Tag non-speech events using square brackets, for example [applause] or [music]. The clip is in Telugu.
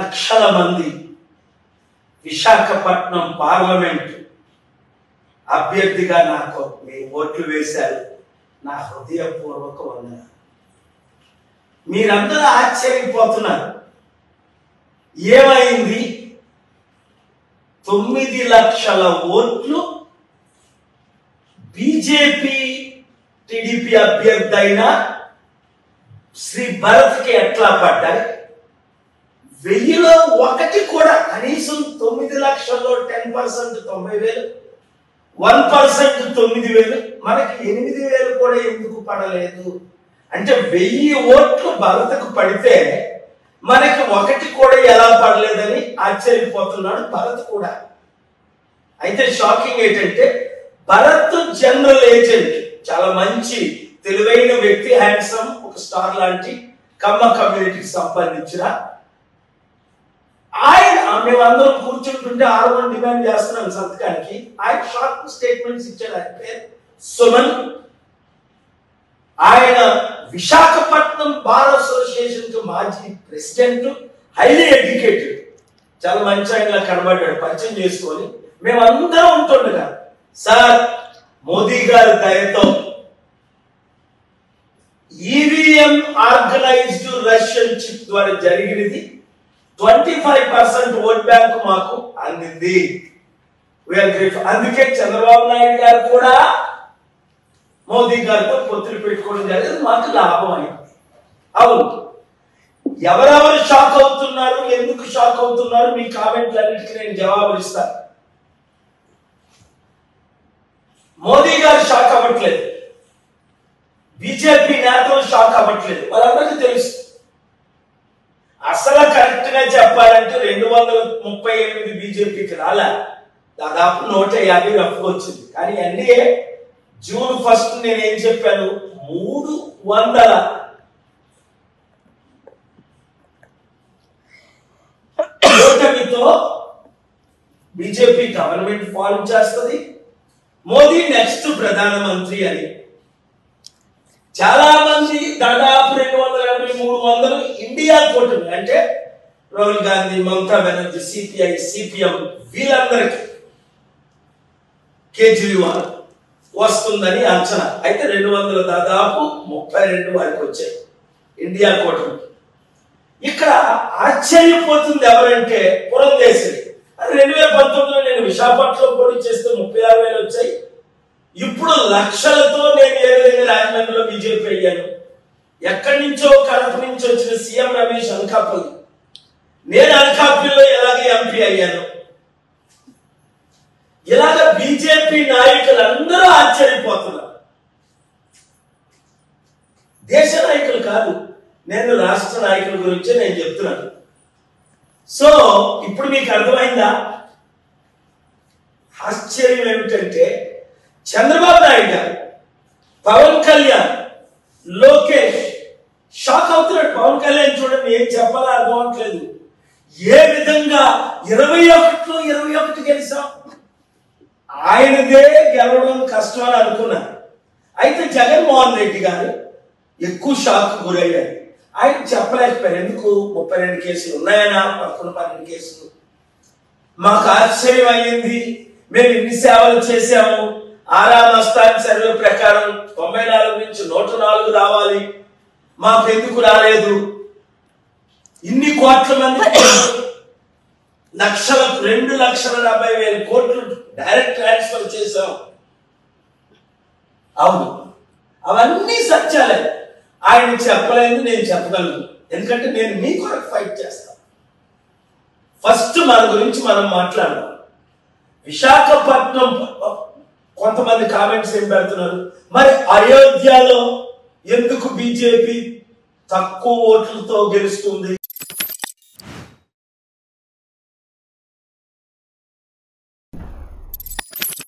లక్షల మంది. విశాఖపట్నం పార్లమెంట్ అభ్యర్థిగా నాకు మీ ఓట్లు వేశారు. నా హృదయపూర్వక వందన మీరందరూ ఆశ్చర్యపోతున్నారు. ఏమైంది? తొమ్మిది లక్షల ఓట్లు బీజేపీ టీడీపీ అభ్యర్థి అయిన శ్రీ భరత్కి ఎట్లా పడ్డాయి? వెయ్యిలో ఒకటి కూడా కనీసం తొమ్మిది లక్షల్లో టెన్ పర్సెంట్ తొంభై వేలు వన్ పర్సెంట్ తొమ్మిది వేలు మనకి ఎనిమిది వేలు కూడా ఎందుకు పడలేదు? అంటే వెయ్యి ఓట్లు భరతకు పడితే మనకి ఒకటి కూడా ఎలా పడలేదని ఆశ్చర్యపోతున్నాడు భరత్ కూడా. అయితే షాకింగ్ ఏంటంటే భరత్ జనరల్ ఏజెంట్ చాలా మంచి తెలివైన వ్యక్తి హ్యాండ్సమ్ ఒక స్టార్ లాంటి కమ్మ కమ్యూనిటీకి సంబంధించిన మేమందరం కూర్చుంటుంటే ఆరు డిమాండ్ చేస్తున్నాం సంతకానికి. ఆయన షార్ట్ స్టేట్మెంట్స్ ఇచ్చాడు. ఆయన పేరు సుమన్. ఆయన విశాఖపట్నం బార్ అసోసియేషన్కి మాజీ ప్రెసిడెంట్ హైలీ ఎడ్యుకేటెడ్. చాలా మంచి ఆయన కనబడ్డాడు. పరిచయం చేసుకొని మేమందరం ఉంటుండగా సార్ మోదీ గారి దయతో ఈవీఎం ఆర్గనైజ్డ్ రష్యన్ చిప్ ద్వారా జరిగినది twenty five percent vote bank మాకు అందింది. అందుకే చంద్రబాబు నాయుడు గారు కూడా మోదీ గారితో పొత్తులు పెట్టుకోవడం జరిగింది. మాకు లాభం అయింది అవును. ఎవరెవరు షాక్ అవుతున్నారు ఎందుకు షాక్ అవుతున్నారు మీ కామెంట్లన్నిటికీ నేను జవాబులు ఇస్తాను మోదీ గారు షాక్ అవ్వట్లేదు. బీజేపీ నేతలు షాక్ అవ్వట్లేదు. వాళ్ళందరికీ తెలుసు. నిజంగా చెప్పాలంటే రెండు వందల ముప్పై ఎనిమిది బీజేపీకి రాలే? దాదాపు నూట యాభై రఫ్ వచ్చింది. కానీ ఎన్డీఏ జూన్ ఫస్ట్ నేను ఏం చెప్పాను? మూడు వందల. కూటమితో బీజేపీ గవర్నమెంట్ ఫాలో చేస్తుంది. మోదీ నెక్స్ట్ ప్రధానమంత్రి అని. చాలా మంది దాదాపు రెండు వందల ఎనభై మూడు వందలు ఇండియా కూటమి. అంటే రాహుల్ గాంధీ మమతా బెనర్జీ సిపిఐ సిపిఎం వీళ్ళందరికీ కేజ్రీవాల్ వస్తుందని అంచనా. అయితే రెండు వందల దాదాపు ముప్పై రెండు వారికి వచ్చాయి ఇండియా కూటమి ఇక్కడ ఆశ్చర్యపోతుంది ఎవరంటే పురంధేశ్వరి. అది రెండు వేల పంతొమ్మిదిలో నేను విశాఖపట్నంలో పోటీ చేస్తే ముప్పై ఆరు వేలు వచ్చాయి. ఇప్పుడు లక్షలతో నేను ఏ విధంగా రాజమండ్రిలో బీజేపీ అయ్యాను? ఎక్కడి నుంచో కడప నుంచి వచ్చిన సీఎం రమేష్ అనకాపల్లి. నేను అనకాపల్లిలో ఎలాగే ఎంపీ అయ్యాను? ఇలాగ బీజేపీ నాయకులు అందరూ ఆశ్చర్యపోతున్నారు. దేశ నాయకులు కాదు నేను రాష్ట్ర నాయకుల గురించి నేను చెప్తున్నాను. సో ఇప్పుడు మీకు అర్థమైందా? ఆశ్చర్యం ఏమిటంటే చంద్రబాబు నాయుడు గారు పవన్ కళ్యాణ్ లోకేష్ షాక్ అవుతున్నాడు పవన్ కళ్యాణ్ చూడండి ఏం చెప్పాలో అర్థం అవట్లేదు ఏ విధంగా ఇరవై ఒకటిలో ఇరవై ఒకటి గెలిచాం? ఆయనదే గెలవడం కష్టం అని అనుకున్నాను అయితే జగన్మోహన్ రెడ్డి గారు ఎక్కువ షాక్ గురయ్యారు. ఆయన చెప్పలేకపోయారు ఎందుకు ముప్పై రెండు కేసులు ఉన్నాయనా పదకొండు పన్నెండు కేసులు. మాకు ఆశ్చర్యం అయ్యింది. మేము ఇన్ని సేవలు చేసాము ఆరా మస్తాన్ సర్వే ప్రకారం తొంభై నాలుగు నుంచి నూట నాలుగు రావాలి. మాకు ఎందుకు రాలేదు? ఇన్ని కోట్ల మంది [coughs] లక్షల రెండు లక్షల డెబ్బై వేల కోట్లు డైరెక్ట్ ట్రాన్స్ఫర్ చేశాం. అవును. అవన్నీ సత్యాలే. ఆయన చెప్పలేదు నేను చెప్పగలను. ఎందుకంటే నేను మీ కొరకు ఫైట్ చేస్తాను. ఫస్ట్ మన గురించి మనం మాట్లాడదాం. విశాఖపట్నం కొంతమంది కామెంట్స్ ఏం పెడుతున్నారు? మరి అయోధ్యలో ఎందుకు బీజేపీ తక్కువ ఓట్లతో గెలుస్తుంది?